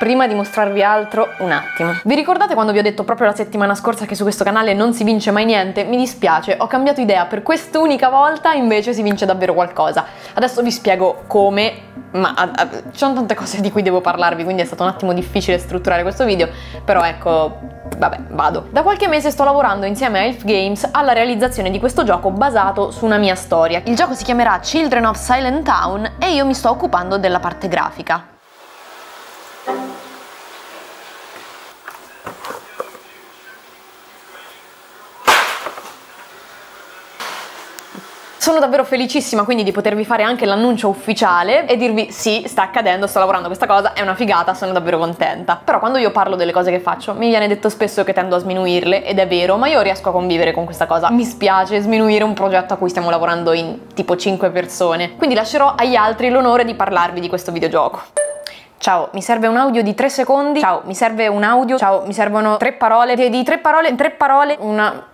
prima di mostrarvi altro, un attimo. Vi ricordate quando vi ho detto proprio la settimana scorsa che su questo canale non si vince mai niente? Mi dispiace, ho cambiato idea, per quest'unica volta invece si vince davvero qualcosa. Adesso vi spiego come, ma ci sono tante cose di cui devo parlarvi, quindi è stato un attimo difficile strutturare questo video, però ecco, vabbè, vado. Da qualche mese sto lavorando insieme a Elf Games alla realizzazione di questo gioco basato su una mia storia. Il gioco si chiamerà Children of Silent Town e io mi sto occupando della parte grafica. Sono davvero felicissima quindi di potervi fare anche l'annuncio ufficiale e dirvi sì, sta accadendo, sto lavorando questa cosa, è una figata, sono davvero contenta. Però quando io parlo delle cose che faccio mi viene detto spesso che tendo a sminuirle ed è vero, ma io riesco a convivere con questa cosa. Mi spiace sminuire un progetto a cui stiamo lavorando in tipo 5 persone, quindi lascerò agli altri l'onore di parlarvi di questo videogioco. Ciao, mi serve un audio di 3 secondi. Ciao, mi serve un audio. Ciao, mi servono tre parole. Di, di tre parole, tre parole, una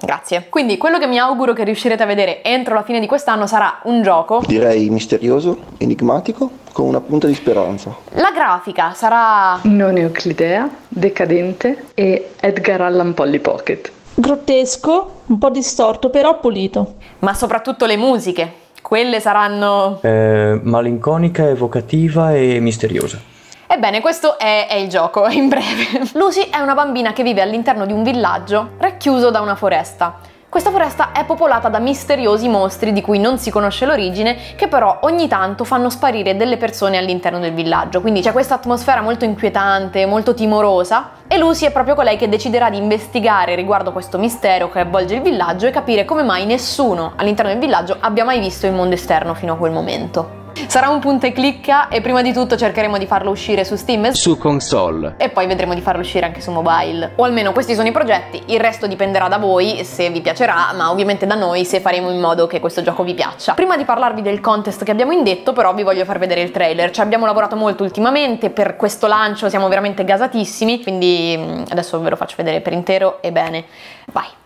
Grazie. Quindi quello che mi auguro che riuscirete a vedere entro la fine di quest'anno sarà un gioco. Direi misterioso, enigmatico, con una punta di speranza. La grafica sarà... Non Euclidea, decadente e Edgar Allan Polly Pocket. Grottesco, un po' distorto, però pulito. Ma soprattutto le musiche. Quelle saranno... Eh, malinconica, evocativa e misteriosa. Ebbene, questo è, è, il gioco, in breve. Lucy è una bambina che vive all'interno di un villaggio racchiuso da una foresta. Questa foresta è popolata da misteriosi mostri di cui non si conosce l'origine, che però ogni tanto fanno sparire delle persone all'interno del villaggio. Quindi c'è questa atmosfera molto inquietante, molto timorosa, e Lucy è proprio colei che deciderà di investigare riguardo questo mistero che avvolge il villaggio e capire come mai nessuno all'interno del villaggio abbia mai visto il mondo esterno fino a quel momento. Sarà un punta e clicca e prima di tutto cercheremo di farlo uscire su Steam su console e poi vedremo di farlo uscire anche su mobile. O almeno questi sono i progetti, il resto dipenderà da voi se vi piacerà, ma ovviamente da noi se faremo in modo che questo gioco vi piaccia. Prima di parlarvi del contest che abbiamo indetto, però vi voglio far vedere il trailer. Ci abbiamo lavorato molto ultimamente, per questo lancio siamo veramente gasatissimi, quindi mm, adesso ve lo faccio vedere per intero e bene. Vai!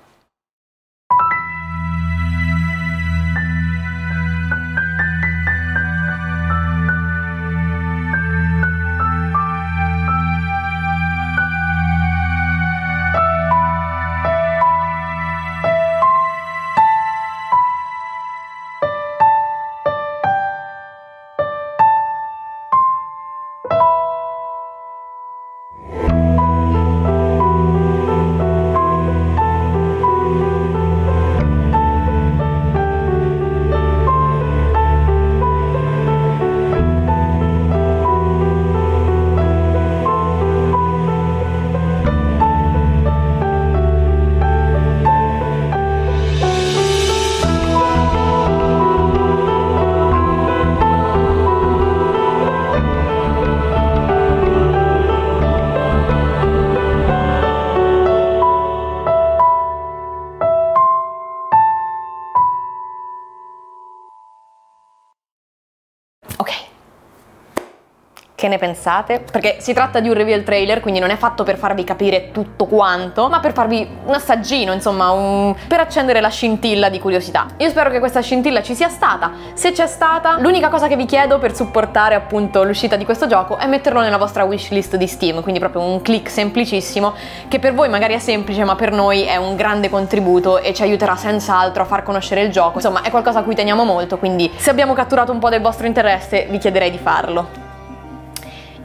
Che ne pensate? Perché si tratta di un reveal trailer, quindi non è fatto per farvi capire tutto quanto, ma per farvi un assaggino, insomma, un... per accendere la scintilla di curiosità. Io spero che questa scintilla ci sia stata. Se c'è stata, l'unica cosa che vi chiedo per supportare appunto l'uscita di questo gioco è metterlo nella vostra wishlist di Steam, quindi proprio un click semplicissimo che per voi magari è semplice, ma per noi è un grande contributo e ci aiuterà senz'altro a far conoscere il gioco. Insomma, è qualcosa a cui teniamo molto, quindi se abbiamo catturato un po' del vostro interesse, vi chiederei di farlo.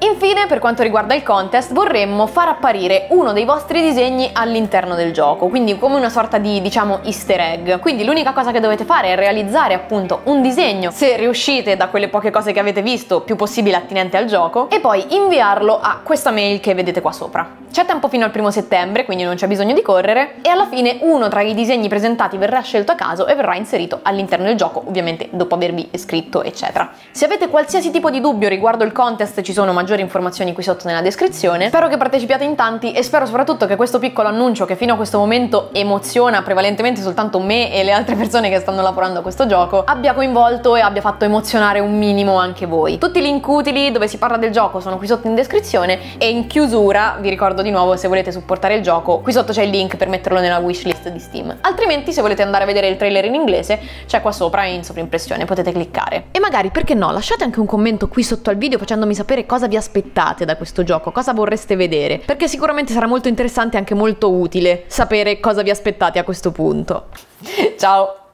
Infine, per quanto riguarda il contest, vorremmo far apparire uno dei vostri disegni all'interno del gioco, quindi come una sorta di, diciamo, easter egg. Quindi l'unica cosa che dovete fare è realizzare appunto un disegno, se riuscite da quelle poche cose che avete visto, più possibile attinente al gioco, e poi inviarlo a questa mail che vedete qua sopra. C'è tempo fino al primo settembre, quindi non c'è bisogno di correre, e alla fine uno tra i disegni presentati verrà scelto a caso e verrà inserito all'interno del gioco, ovviamente dopo avervi iscritto, eccetera. Se avete qualsiasi tipo di dubbio riguardo il contest, ci sono maggiori informazioni qui sotto nella descrizione. Spero che partecipiate in tanti e spero soprattutto che questo piccolo annuncio che fino a questo momento emoziona prevalentemente soltanto me e le altre persone che stanno lavorando a questo gioco abbia coinvolto e abbia fatto emozionare un minimo anche voi. Tutti i link utili dove si parla del gioco sono qui sotto in descrizione e in chiusura vi ricordo di nuovo se volete supportare il gioco qui sotto c'è il link per metterlo nella wishlist di Steam. Altrimenti se volete andare a vedere il trailer in inglese c'è qua sopra in sovrimpressione, potete cliccare. E magari perché no lasciate anche un commento qui sotto al video facendomi sapere cosa vi vi aspettate da questo gioco, cosa vorreste vedere, perché sicuramente sarà molto interessante e anche molto utile sapere cosa vi aspettate a questo punto. Ciao!